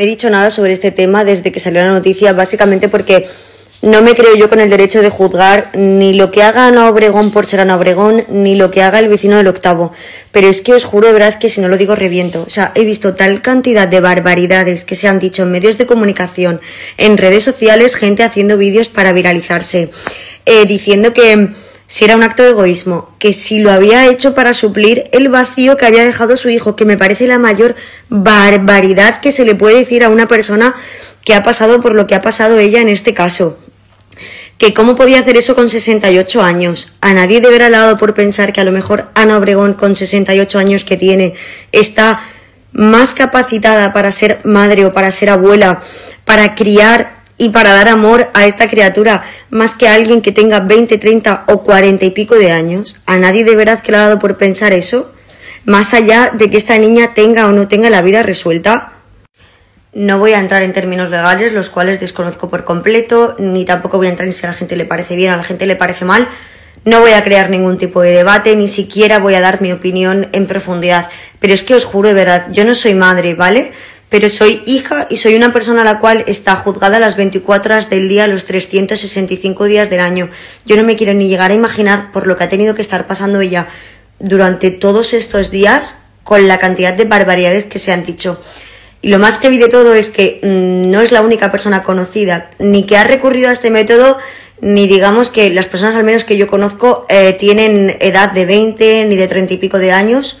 he dicho nada sobre este tema desde que salió la noticia, básicamente porque no me creo yo con el derecho de juzgar ni lo que haga Ana Obregón por ser Ana Obregón, ni lo que haga el vecino del octavo. Pero es que os juro de verdad que si no lo digo reviento. O sea, he visto tal cantidad de barbaridades que se han dicho en medios de comunicación, en redes sociales, gente haciendo vídeos para viralizarse, eh, diciendo que si era un acto de egoísmo, que si lo había hecho para suplir el vacío que había dejado su hijo, que me parece la mayor barbaridad que se le puede decir a una persona que ha pasado por lo que ha pasado ella en este caso. Que cómo podía hacer eso con 68 años. A nadie al lado por pensar que a lo mejor Ana Obregón, con 68 años que tiene, está más capacitada para ser madre o para ser abuela, para criar y para dar amor a esta criatura más que a alguien que tenga 20, 30 o 40 y pico de años. A nadie de verdad que le ha dado por pensar eso, más allá de que esta niña tenga o no tenga la vida resuelta. No voy a entrar en términos legales, los cuales desconozco por completo, ni tampoco voy a entrar en si a la gente le parece bien o a la gente le parece mal. No voy a crear ningún tipo de debate, ni siquiera voy a dar mi opinión en profundidad. Pero es que os juro de verdad, yo no soy madre, ¿vale? Pero soy hija y soy una persona a la cual está juzgada las 24 horas del día, los 365 días del año. Yo no me quiero ni llegar a imaginar por lo que ha tenido que estar pasando ella durante todos estos días con la cantidad de barbaridades que se han dicho. Y lo más heavy de todo es que mm, no es la única persona conocida, ni que ha recurrido a este método, ni digamos que las personas al menos que yo conozco eh, tienen edad de 20 ni de 30 y pico de años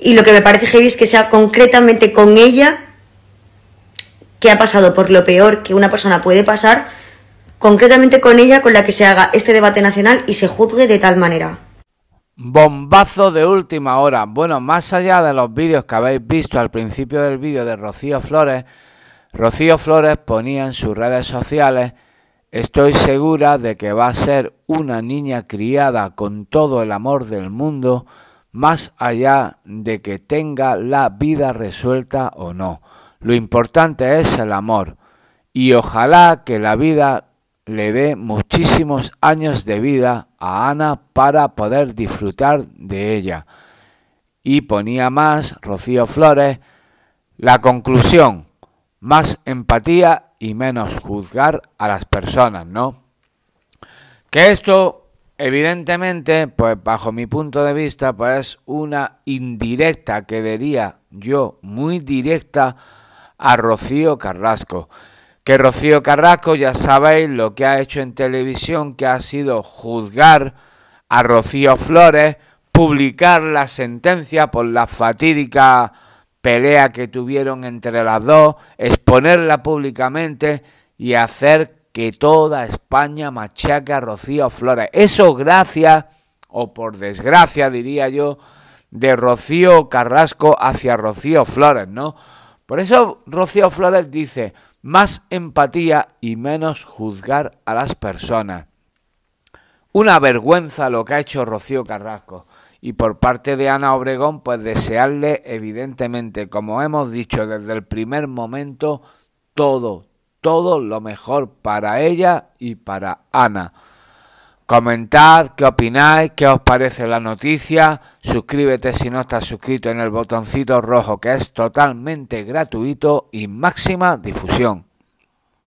y lo que me parece heavy es que sea concretamente con ella que ha pasado por lo peor que una persona puede pasar, concretamente con ella con la que se haga este debate nacional y se juzgue de tal manera. Bombazo de última hora. Bueno, más allá de los vídeos que habéis visto al principio del vídeo de Rocío Flores, Rocío Flores ponía en sus redes sociales, estoy segura de que va a ser una niña criada con todo el amor del mundo, más allá de que tenga la vida resuelta o no. Lo importante es el amor y ojalá que la vida le dé muchísimos años de vida a Ana para poder disfrutar de ella. Y ponía más, Rocío Flores, la conclusión, más empatía y menos juzgar a las personas, ¿no? Que esto Evidentemente, pues bajo mi punto de vista, pues una indirecta que diría yo muy directa a Rocío Carrasco. Que Rocío Carrasco ya sabéis lo que ha hecho en televisión, que ha sido juzgar a Rocío Flores, publicar la sentencia por la fatídica pelea que tuvieron entre las dos, exponerla públicamente y hacer que toda España machaca a Rocío Flores. Eso gracias, o por desgracia diría yo, de Rocío Carrasco hacia Rocío Flores, ¿no? Por eso Rocío Flores dice, más empatía y menos juzgar a las personas. Una vergüenza lo que ha hecho Rocío Carrasco. Y por parte de Ana Obregón, pues desearle evidentemente, como hemos dicho desde el primer momento, todo, todo lo mejor para ella y para Ana. Comentad qué opináis, qué os parece la noticia, suscríbete si no estás suscrito en el botoncito rojo que es totalmente gratuito y máxima difusión.